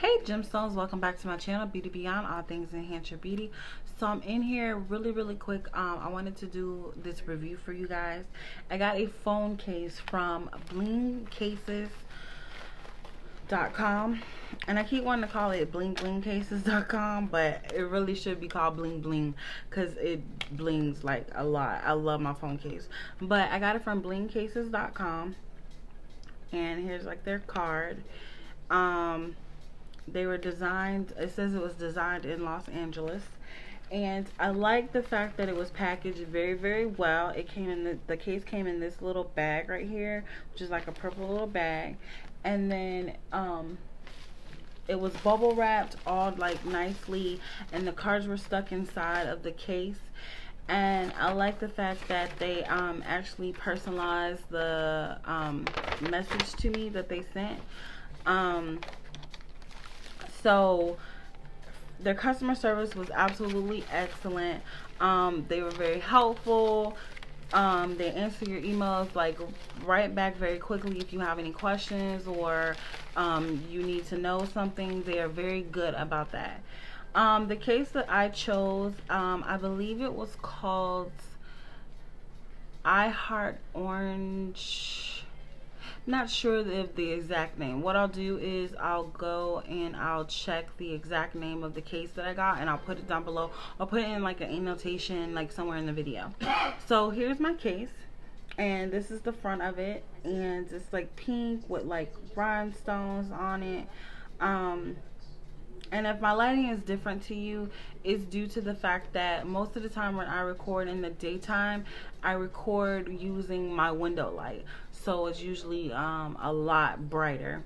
Hey gemstones, welcome back to my channel, Beauty Beyond, all things enhance your beauty. So I'm in here really, really quick. Um, I wanted to do this review for you guys. I got a phone case from blingcases.com and I keep wanting to call it bling bling cases.com but it really should be called bling bling because it blings like a lot. I love my phone case. But I got it from blingcases.com and here's like their card. Um, they were designed, it says it was designed in Los Angeles. And I like the fact that it was packaged very, very well. It came in, the, the case came in this little bag right here, which is like a purple little bag. And then, um, it was bubble wrapped all like nicely and the cards were stuck inside of the case and I like the fact that they um, actually personalized the um, message to me that they sent. Um, so their customer service was absolutely excellent. Um, they were very helpful. Um, they answer your emails like right back very quickly if you have any questions or um, you need to know something. They are very good about that. Um, the case that I chose, um, I believe it was called I Heart Orange not sure of the exact name. What I'll do is I'll go and I'll check the exact name of the case that I got and I'll put it down below. I'll put it in like an annotation like somewhere in the video. So here's my case and this is the front of it and it's like pink with like rhinestones on it. Um, and if my lighting is different to you, it's due to the fact that most of the time when I record in the daytime, I record using my window light. So it's usually um, a lot brighter.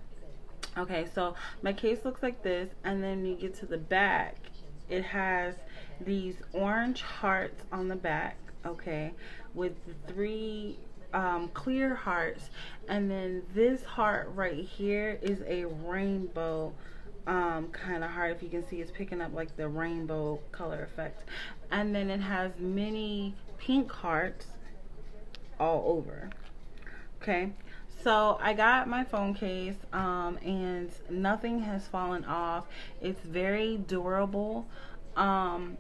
Okay, so my case looks like this. And then you get to the back, it has these orange hearts on the back. Okay, with three um, clear hearts. And then this heart right here is a rainbow um, kind of hard. If you can see, it's picking up like the rainbow color effect. And then it has many pink hearts all over. Okay. So I got my phone case um, and nothing has fallen off. It's very durable. Um,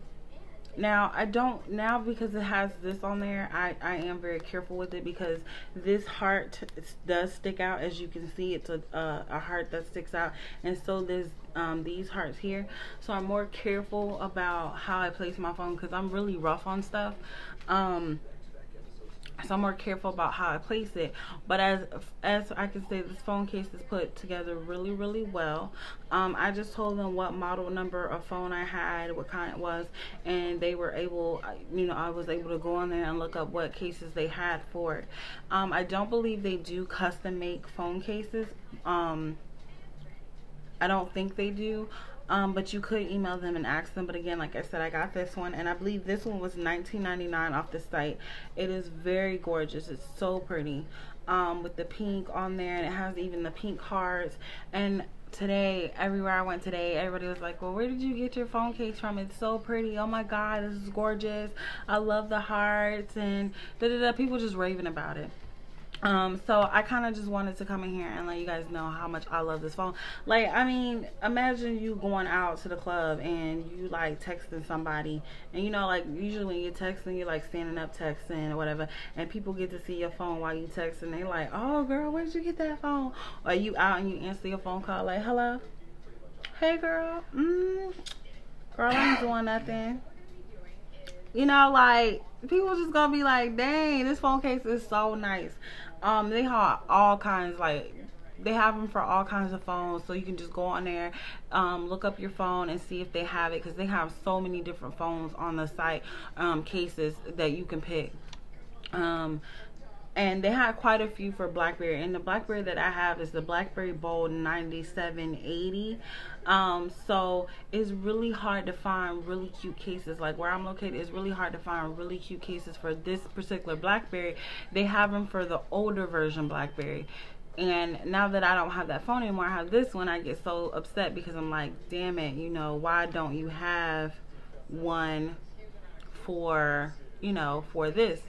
now I don't now because it has this on there I, I am very careful with it because this heart does stick out as you can see. It's a, a heart that sticks out and so there's um, these hearts here. So I'm more careful about how I place my phone because I'm really rough on stuff. Um, so I'm more careful about how I place it. But as as I can say, this phone case is put together really, really well. Um, I just told them what model number of phone I had, what kind it was, and they were able, you know, I was able to go on there and look up what cases they had for it. Um, I don't believe they do custom make phone cases. Um, I don't think they do. Um, but you could email them and ask them. But again, like I said, I got this one, and I believe this one was $19.99 off the site. It is very gorgeous. It's so pretty um, with the pink on there, and it has even the pink hearts. And today, everywhere I went today, everybody was like, well, where did you get your phone case from? It's so pretty. Oh my God, this is gorgeous. I love the hearts and da da da. People just raving about it um so i kind of just wanted to come in here and let you guys know how much i love this phone. Like i mean imagine you going out to the club and you like texting somebody. And you know like usually when you're texting you're like standing up texting or whatever and people get to see your phone while you text and they like oh girl where did you get that phone? Or you out and you answer your phone call like hello? Hey girl? Mm, girl i'm doing nothing you know like people just gonna be like dang this phone case is so nice. Um, they have all kinds like they have them for all kinds of phones so you can just go on there um, look up your phone and see if they have it because they have so many different phones on the site um, cases that you can pick. Um, and they had quite a few for blackberry. And the blackberry that i have is the blackberry bold 9780 um so it's really hard to find really cute cases. Like where i'm located it's really hard to find really cute cases for this particular blackberry. They have them for the older version blackberry. And now that i don't have that phone anymore i have this one i get so upset because i'm like damn it you know why don't you have one for you know for this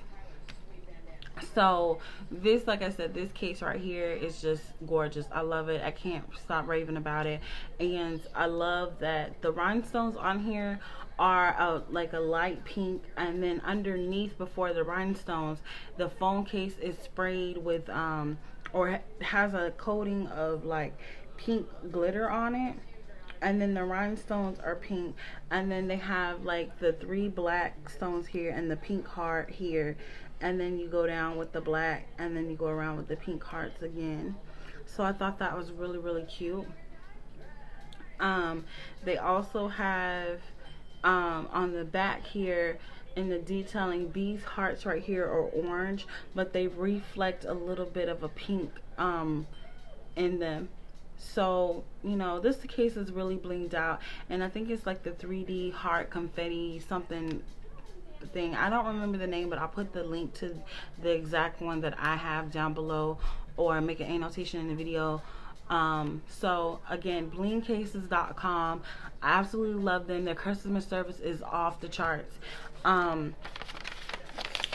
so this like i said this case right here is just gorgeous. I love it. I can't stop raving about it. And i love that the rhinestones on here are like a light pink. And then underneath before the rhinestones the phone case is sprayed with um or has a coating of like pink glitter on it. And then the rhinestones are pink. And then they have like the three black stones here and the pink heart here and then you go down with the black and then you go around with the pink hearts again. So I thought that was really really cute. Um, they also have um, on the back here in the detailing these hearts right here are orange but they reflect a little bit of a pink um, in them. So you know this case is really blinged out and i think it's like the 3d heart confetti something thing. I don't remember the name but i'll put the link to the exact one that i have down below or make an annotation in the video. Um so again blingcases.com i absolutely love them. Their customer service is off the charts. Um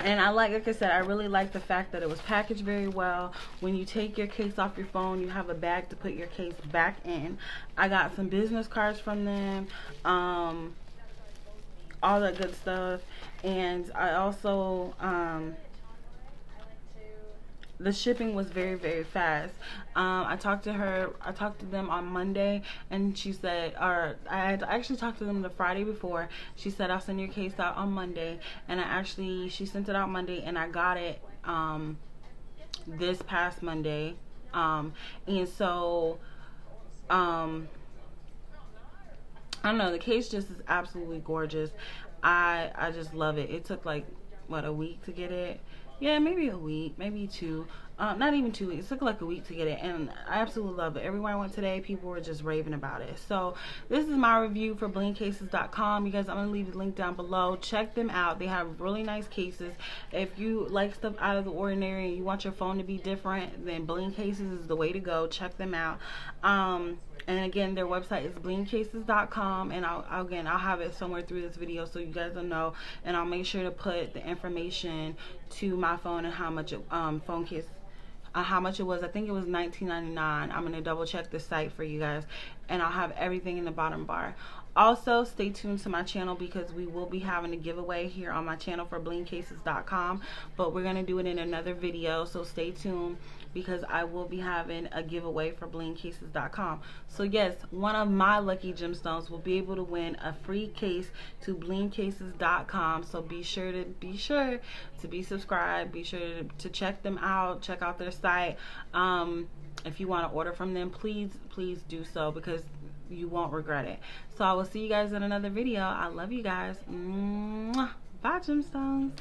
and I like, like I said, I really like the fact that it was packaged very well. When you take your case off your phone, you have a bag to put your case back in. I got some business cards from them, um, all that good stuff. And I also, um, the shipping was very very fast. Um, i talked to her i talked to them on monday and she said or i actually talked to them the friday before. She said i'll send your case out on monday. And i actually she sent it out monday and i got it um, this past monday. Um, and so um, i don't know the case just is absolutely gorgeous. I i just love it. It took like what a week to get it? Yeah maybe a week maybe two. Um, not even two weeks. It took like a week to get it and i absolutely love it. Everywhere i went today people were just raving about it. So this is my review for blingcases.com you guys i'm gonna leave the link down below. Check them out. They have really nice cases. If you like stuff out of the ordinary and you want your phone to be different then bling cases is the way to go. Check them out. Um, and again their website is blingcases.com and I'll, again I'll have it somewhere through this video so you guys will know. And I'll make sure to put the information to my phone and how much it, um, phone case uh, how much it was. I think it was 19.99 I'm gonna double check the site for you guys. And I'll have everything in the bottom bar. Also stay tuned to my channel because we will be having a giveaway here on my channel for blingcases.com but we're going to do it in another video so stay tuned because I will be having a giveaway for blingcases.com so yes one of my lucky gemstones will be able to win a free case to blingcases.com so be sure to be sure to be subscribed be sure to, check them out check out their site um, if you want to order from them please please do so because you won't regret it. So I will see you guys in another video. I love you guys. Mwah. Bye, gemstones.